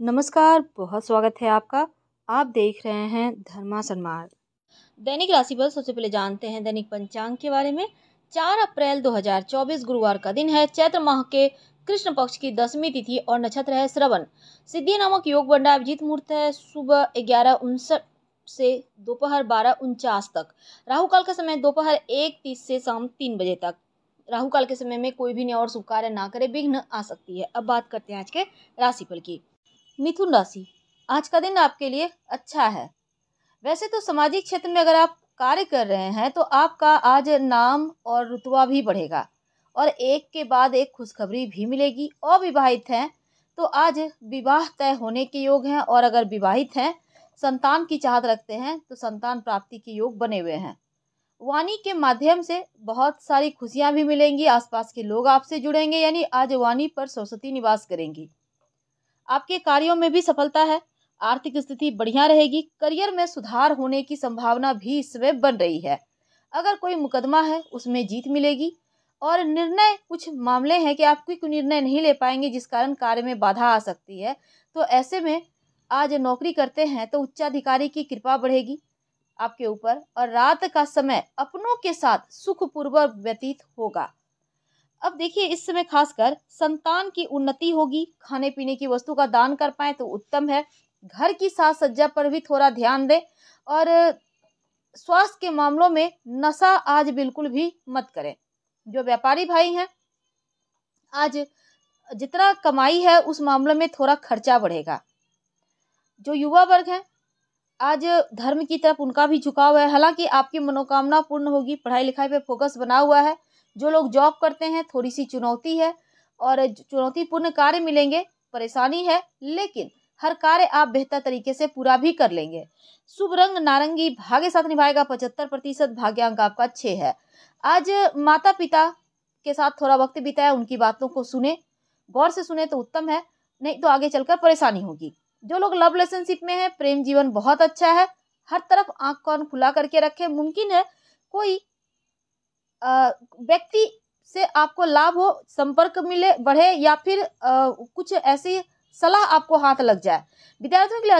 नमस्कार, बहुत स्वागत है आपका। आप देख रहे हैं धर्मा सन्मार्ग। दैनिक राशि पर सबसे पहले जानते हैं दैनिक पंचांग के बारे में। चार अप्रैल 2024 गुरुवार का दिन है। चैत्र माह के कृष्ण पक्ष की दसवीं तिथि और नक्षत्र है श्रवण। सिद्धि नामक योग बंडा अभिजीत मुहूर्त है। सुबह ग्यारह उनसठ से दोपहर बारह उनचास तक। राहु काल का समय दोपहर एक तीस से शाम तीन बजे तक। राहु काल के समय में कोई भी नहीं और शुभ कार्य ना करे विघ्न आ सकती है। अब बात करते हैं आज के राशिफल की। मिथुन राशि। आज का दिन आपके लिए अच्छा है। वैसे तो सामाजिक क्षेत्र में अगर आप कार्य कर रहे हैं तो आपका आज नाम और रुतबा भी बढ़ेगा और एक के बाद एक खुशखबरी भी मिलेगी। अविवाहित हैं तो आज विवाह तय होने के योग हैं और अगर विवाहित हैं, संतान की चाहत रखते हैं तो संतान प्राप्ति के योग बने हुए हैं। वाणी के माध्यम से बहुत सारी खुशियाँ भी मिलेंगी, आसपास के लोग आपसे जुड़ेंगे, यानी आज वाणी पर सरस्वती निवास करेंगी। आपके कार्यों में भी सफलता है। आर्थिक स्थिति बढ़िया रहेगी। करियर में सुधार होने की संभावना भी इसमें बन रही है। अगर कोई मुकदमा है, उसमें जीत मिलेगी। और निर्णय, कुछ मामले हैं कि आप कोई निर्णय नहीं ले पाएँगे, जिस कारण कार्य में बाधा आ सकती है। तो ऐसे में आज नौकरी करते हैं तो उच्चाधिकारी की कृपा बढ़ेगी आपके ऊपर। और रात का समय अपनों के साथ सुखपूर्वक व्यतीत होगा। अब देखिए, इस समय खासकर संतान की उन्नति होगी। खाने पीने की वस्तु का दान कर पाए तो उत्तम है। घर की साज सज्जा पर भी थोड़ा ध्यान दें और स्वास्थ्य के मामलों में नशा आज बिल्कुल भी मत करें। जो व्यापारी भाई हैं, आज जितना कमाई है, उस मामले में थोड़ा खर्चा बढ़ेगा। जो युवा वर्ग हैं, आज धर्म की तरफ़ उनका भी झुकाव है। हालाँकि आपकी मनोकामना पूर्ण होगी पढ़ाई लिखाई पे फोकस बना हुआ है। जो लोग जॉब करते हैं थोड़ी सी चुनौती है और चुनौतीपूर्ण कार्य मिलेंगे, परेशानी है, लेकिन हर कार्य आप बेहतर तरीके से पूरा भी कर लेंगे। शुभ रंग नारंगी भाग्य साथ निभाएगा, पचहत्तर प्रतिशत भाग्यांक आपका छः है। आज माता पिता के साथ थोड़ा वक्त बिताया उनकी बातों को सुने, गौर से सुने तो उत्तम है, नहीं तो आगे चलकर परेशानी होगी। जो लोग लव रिलेशनशिप में है, प्रेम जीवन बहुत अच्छा है, हर तरफ़ आँख कान खुला करके रखे, मुमकिन है कोई व्यक्ति से आपको लाभ हो, संपर्क मिले, बढ़े या फिर कुछ ऐसी सलाह आपको हाथ लग जाए। विद्यार्थियों के लिए